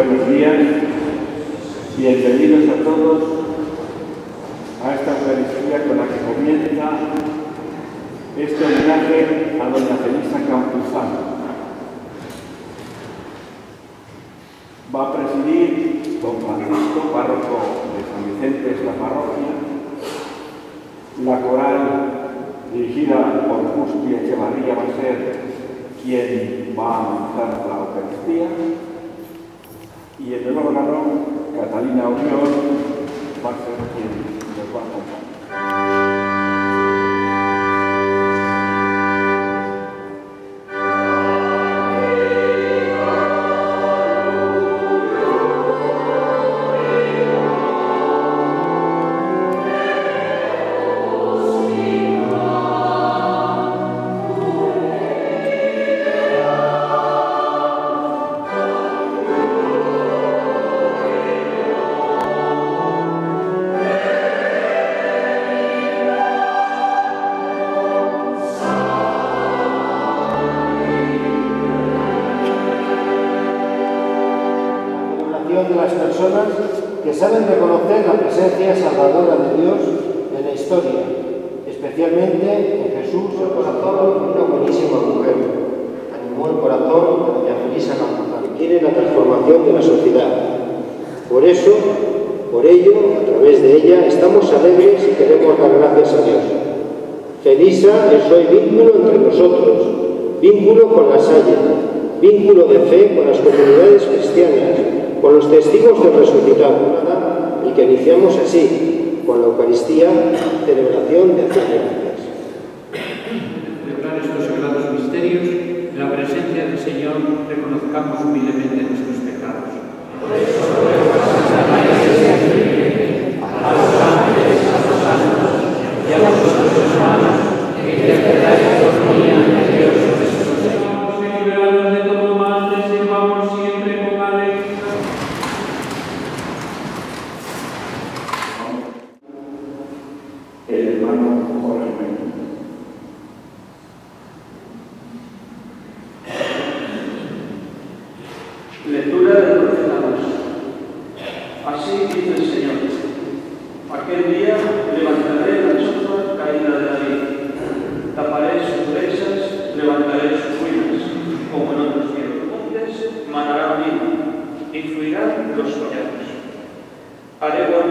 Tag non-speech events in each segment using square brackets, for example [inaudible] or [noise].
Buenos días, bienvenidos a todos a esta Eucaristía con la que comienza este homenaje a Doña Felisa Campuzano. Va a presidir don Francisco, párroco de San Vicente esta parroquia, la coral dirigida por Justi Echevarría va a ser quien va a avanzar la Eucaristía y el órgano Catalina Unión va a ser quien. Personas que saben reconocer la presencia salvadora de Dios en la historia, especialmente en Jesús, el corazón de una buenísima mujer. Animó el corazón de Campuzano, que quiere la transformación de la sociedad. Por eso, por ello, a través de ella, estamos alegres y queremos dar gracias a Dios. Felisa es hoy vínculo entre nosotros, vínculo con la Salle, vínculo de fe con las comunidades cristianas, con los testigos del resucitado, y que iniciamos así, con la Eucaristía, celebración de acción de gracias. Celebrar estos sagrados misterios, en la presencia del Señor reconozcamos humildemente nuestros pecados.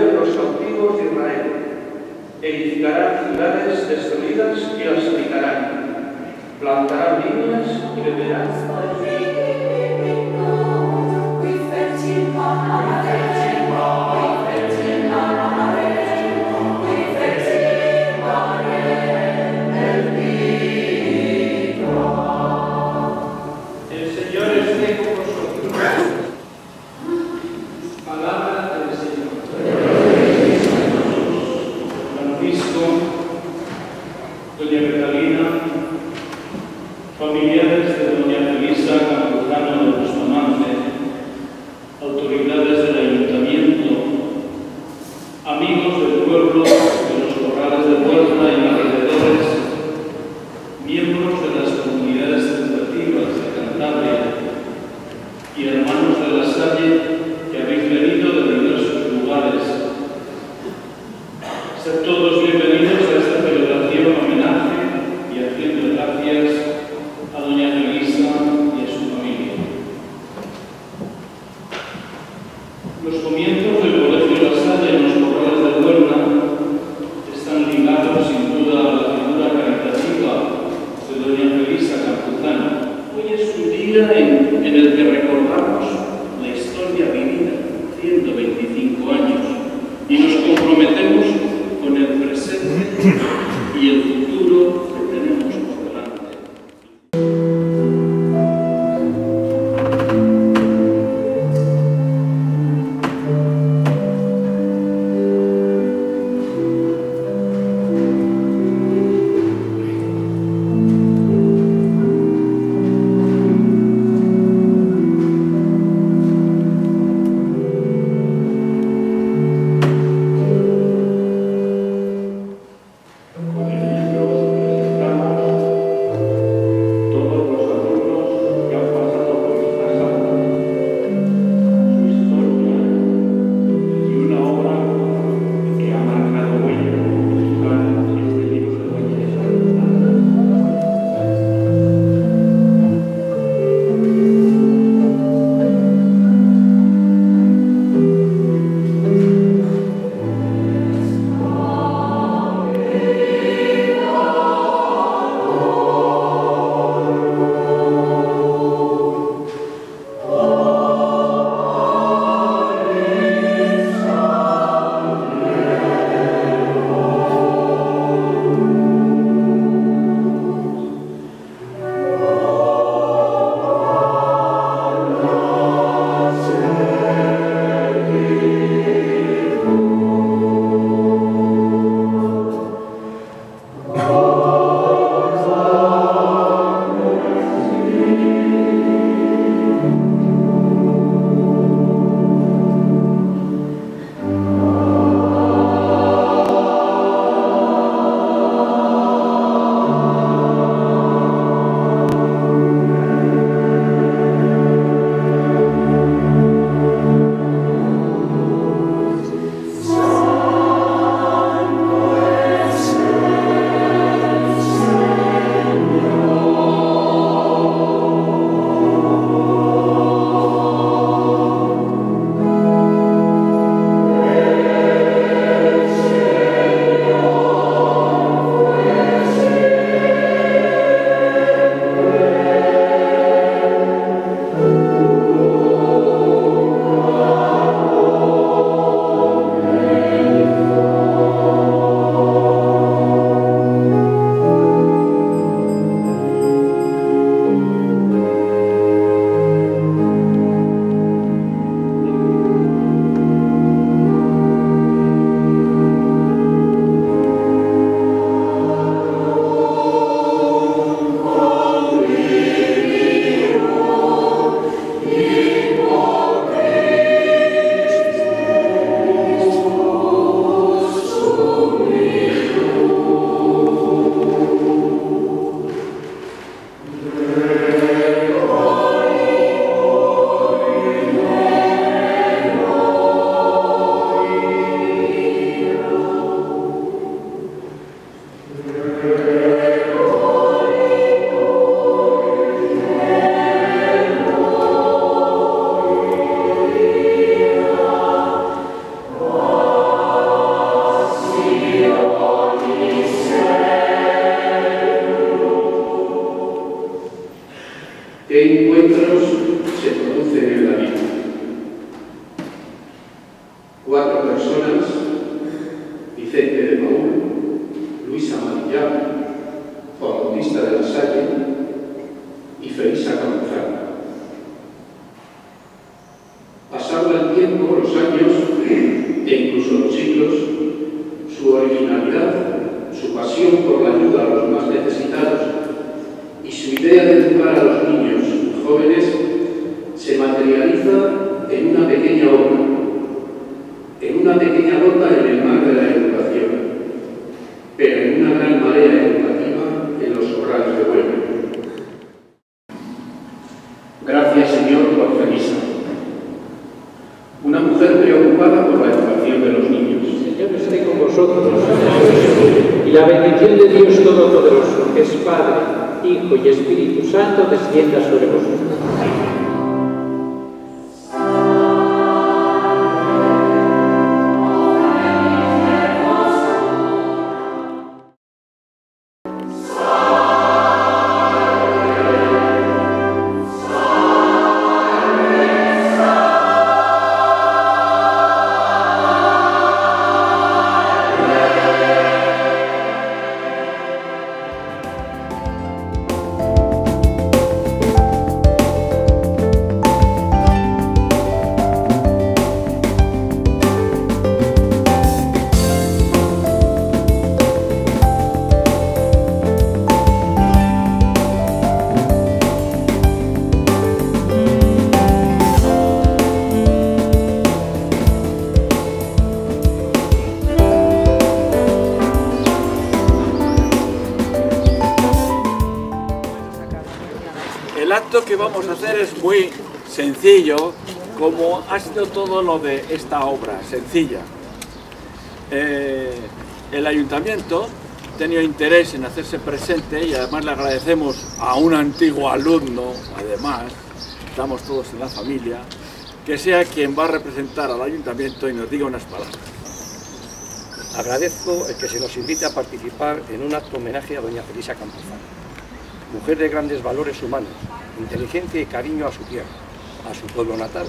Volver los cautivos de Israel, edificarán ciudades destruidas y las habitarán, plantarán viñas y beberán doña Catalina, familiares Los comienzos Juan Bautista de la Salle y Felisa Campuzano. Una mujer preocupada por la educación de los niños. Señor esté con vosotros. Y la bendición de Dios Todopoderoso, que es Padre, Hijo y Espíritu Santo, descienda sobre vosotros. El acto que vamos a hacer es muy sencillo, como ha sido todo lo de esta obra, sencilla. Eh, el ayuntamiento ha tenido interés en hacerse presente y además le agradecemos a un antiguo alumno, además, estamos todos en la familia, que sea quien va a representar al ayuntamiento y nos diga unas palabras. Agradezco el que se nos invite a participar en un acto homenaje a doña Felisa Campuzano, mujer de grandes valores humanos, inteligencia y cariño a su tierra, a su pueblo natal,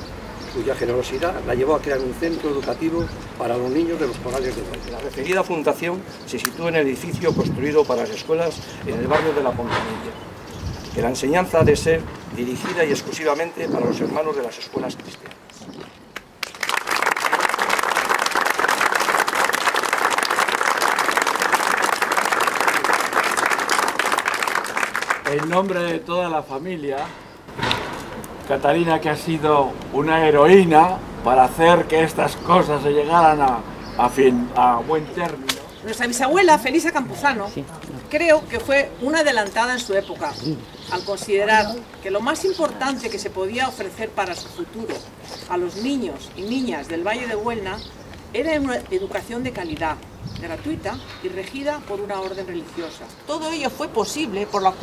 cuya generosidad la llevó a crear un centro educativo para los niños de los corales de Huelva. La referida fundación se sitúa en el edificio construido para las escuelas en el barrio de la Pontanilla, que la enseñanza ha de ser dirigida y exclusivamente para los hermanos de las escuelas cristianas. En nombre de toda la familia, Catalina que ha sido una heroína para hacer que estas cosas se llegaran a, a fin, a buen término. Nuestra bisabuela, Felisa Campuzano, creo que fue una adelantada en su época, al considerar que lo más importante que se podía ofrecer para su futuro a los niños y niñas del Valle de Huelna era una educación de calidad, gratuita y regida por una orden religiosa. Todo ello fue posible por la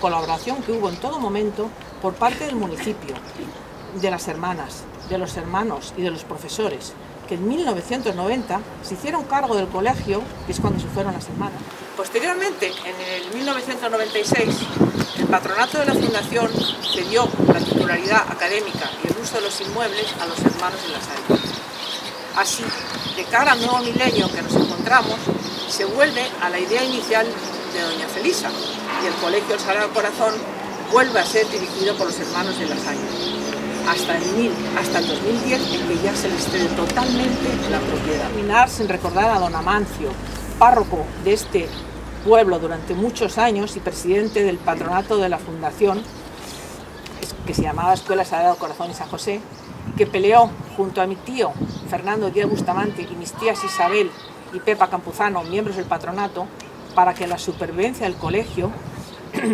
colaboración que hubo en todo momento por parte del municipio, de las hermanas, de los hermanos y de los profesores, que en 1990 se hicieron cargo del colegio, que es cuando se fueron las hermanas. Posteriormente, en el 1996, el patronato de la fundación cedió la titularidad académica y el uso de los inmuebles a los hermanos de la Salle. Así, de cara al nuevo milenio que nos se vuelve a la idea inicial de Doña Felisa y el Colegio del Sagrado Corazón vuelve a ser dirigido por los hermanos de la Salle. Hasta el, mil- hasta el 2010 en que ya se les cede totalmente la propiedad. Terminar sin recordar a don Amancio, párroco de este pueblo durante muchos años y presidente del patronato de la fundación, que se llamaba Escuela Sagrado Corazón y San José, que peleó junto a mi tío Fernando Díaz Bustamante y mis tías Isabel y Pepa Campuzano, miembros del patronato, para que la supervivencia del colegio [clears throat]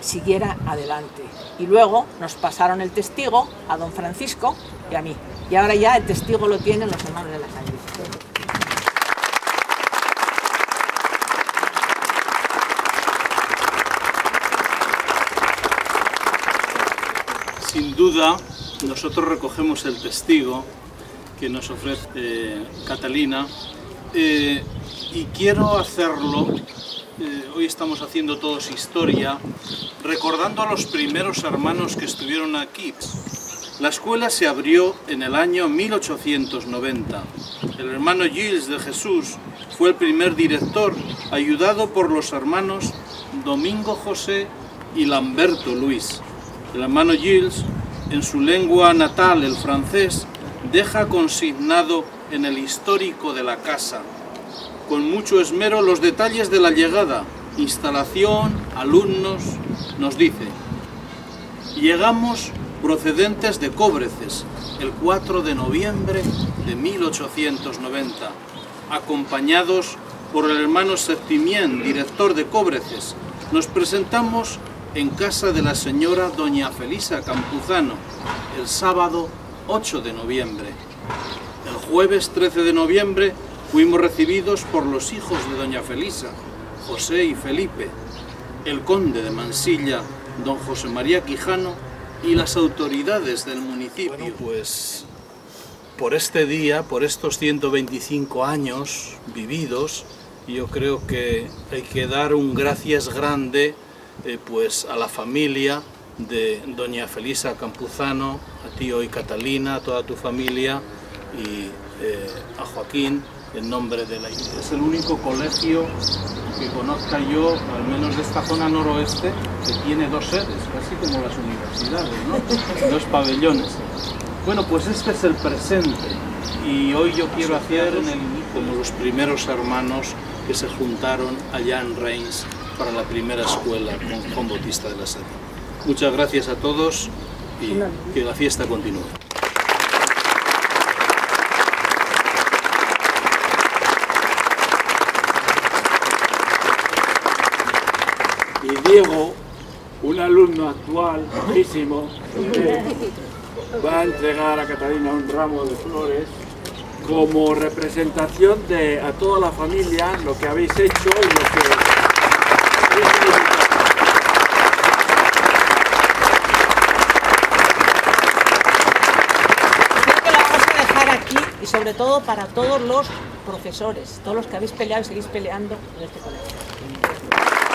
siguiera adelante. Y luego nos pasaron el testigo a don Francisco y a mí. Y ahora ya el testigo lo tienen los hermanos de la sangre. Sin duda, nosotros recogemos el testigo que nos ofrece eh, Catalina eh, y quiero hacerlo. eh, hoy estamos haciendo todos historia, recordando a los primeros hermanos que estuvieron aquí. La escuela se abrió en el año 1890. El hermano Gilles de Jesús fue el primer director, ayudado por los hermanos Domingo José y Lamberto Luis. El hermano Gilles, en su lengua natal, el francés, deja consignado en el histórico de la casa, con mucho esmero, los detalles de la llegada, instalación, alumnos, nos dice, llegamos procedentes de Cóbreces, el 4 de noviembre de 1890, acompañados por el hermano Septimien, director de Cóbreces. Nos presentamos en casa de la señora doña Felisa Campuzano, el sábado 8 de noviembre. El jueves 13 de noviembre fuimos recibidos por los hijos de doña Felisa, José y Felipe, el conde de Mansilla, don José María Quijano y las autoridades del municipio. Bueno, pues por este día, por estos 125 años vividos, yo creo que hay que dar un gracias grande eh, pues a la familia de doña Felisa Campuzano, a ti hoy Catalina, a toda tu familia y eh, a Joaquín en nombre de la iglesia. Es el único colegio que conozca yo, al menos de esta zona noroeste, que tiene dos sedes, casi como las universidades, ¿no? [laughs] dos pabellones. Bueno, pues este es el presente y hoy yo quiero hacer como los primeros hermanos que se juntaron allá en Reims para la primera escuela con Juan Bautista de la Sede. Muchas gracias a todos y que la fiesta continúe. y Diego, un alumno actual, buenísimo, [laughs] va a entregar a Catalina un ramo de flores como representación de a toda la familia lo que habéis hecho y lo que habéis significado. Creo que la vamos a dejar aquí y sobre todo para todos los profesores, todos los que habéis peleado y seguís peleando en este colegio.